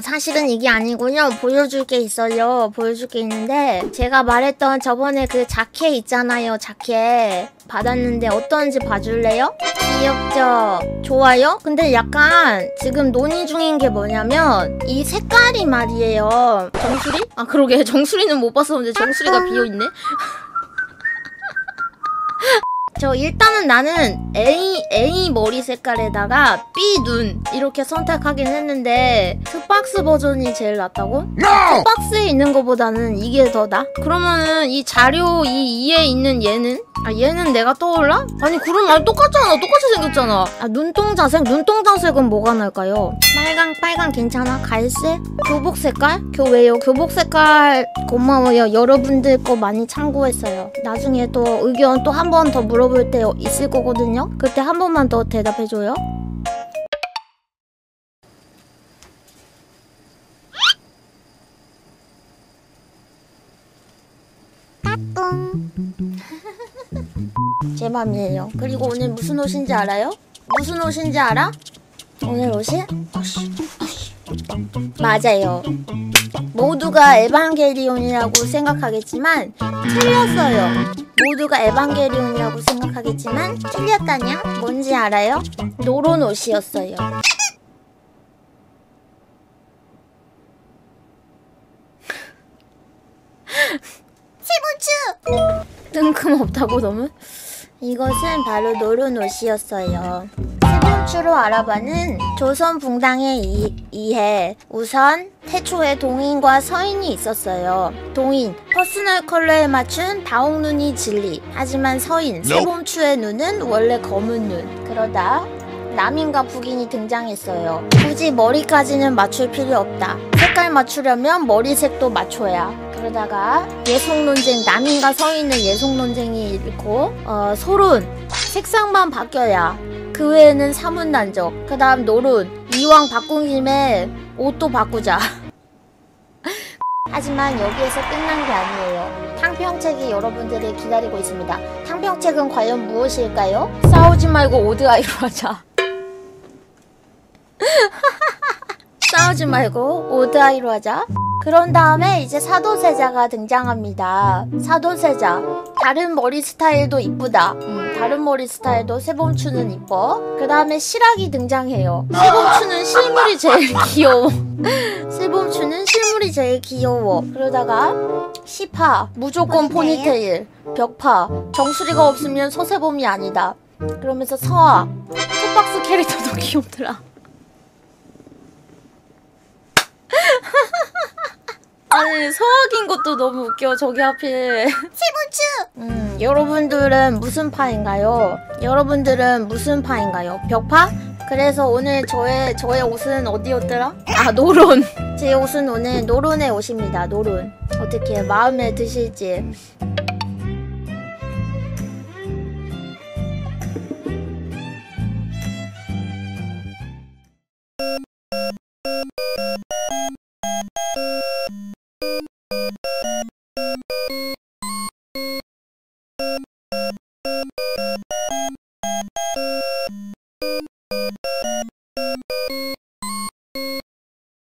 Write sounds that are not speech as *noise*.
사실은 이게 아니군요. 보여줄 게 있어요. 보여줄 게 있는데 제가 말했던 저번에 그 자켓 있잖아요. 자켓 받았는데 어떤지 봐줄래요? 귀엽죠? 좋아요? 근데 약간 지금 논의 중인 게 뭐냐면 이 색깔이 말이에요. 정수리? 아 그러게 *laughs* 정수리는 못 봤었는데 정수리가 비어있네. 저 일단은 나는 A A 머리 색깔에다가 B 눈 이렇게 선택하긴 했는데 투박스 버전이 제일 낫다고? 투박스에 있는 것보다는 이게 더 나? 그러면은 이 자료 이 2에 있는 얘는? 아 얘는 내가 떠올라? 아니 그럼 아 똑같잖아 똑같이 생겼잖아 아 눈동자색? 눈동자색은 뭐가 나을까요? 빨강 빨강 괜찮아? 갈색? 교복 색깔? 교왜요? 교복 색깔 고마워요 여러분들 거 많이 참고했어요 나중에 또 의견 또 한 번 더 물어볼 때 있을 거거든요 그때 한 번만 더 대답해줘요 *laughs* 제 맘이에요. 그리고 오늘 무슨 옷인지 알아요? 무슨 옷인지 알아? 오늘 옷이? 맞아요. 모두가 에반게리온이라고 생각하겠지만 틀렸어요. 모두가 에반게리온이라고 생각하겠지만 틀렸다냐? 뭔지 알아요? 노론 옷이었어요. *laughs* 뜬금없다고 너무? 이것은 바로 노론 옷이었어요. 세번추로 알아봐는 조선 붕당에 이, 의해 우선 태초에 동인과 서인이 있었어요. 동인, 퍼스널 컬러에 맞춘 다홍눈이 진리. 하지만 서인, 세봉추의 눈은 원래 검은 눈. 그러다 남인과 북인이 등장했어요. 굳이 머리까지는 맞출 필요 없다. 색깔 맞추려면 머리색도 맞춰야. 그러다가 예속 논쟁, 남인과 서인은 예속 논쟁이 일고 어, 소론, 색상만 바뀌어야. 그 외에는 사문난적. 그 다음 노론, 이왕 바꾼 김에 옷도 바꾸자. *laughs* 하지만 여기에서 끝난 게 아니에요. 탕평책이 여러분들을 기다리고 있습니다. 탕평책은 과연 무엇일까요? 싸우지 말고 오드아이로 하자. *laughs* 싸우지 말고 오드아이로 하자. 그런 다음에 이제 사도세자가 등장합니다. 사도세자. 다른 머리 스타일도 이쁘다. 음, 다른 머리 스타일도 세봉추는 이뻐. 그 다음에 실학이 등장해요. 세봉추는 실물이 제일 *laughs* 귀여워. 세봉추는 실물이 제일 귀여워. 그러다가 시파. 무조건 포니테일. 벽파. 정수리가 없으면 서세범이 아니다. 그러면서 서아. 톱박스 캐릭터도 *laughs* 귀엽더라. 아니 서학인 것도 너무 웃겨 저기 하필 음 여러분들은 무슨 파인가요? 여러분들은 무슨 파인가요? 벽파? 그래서 오늘 저의 저의 옷은 어디였더라? 아 노론 제 옷은 오늘 노론의 옷입니다 노론 어떻게 마음에 드실지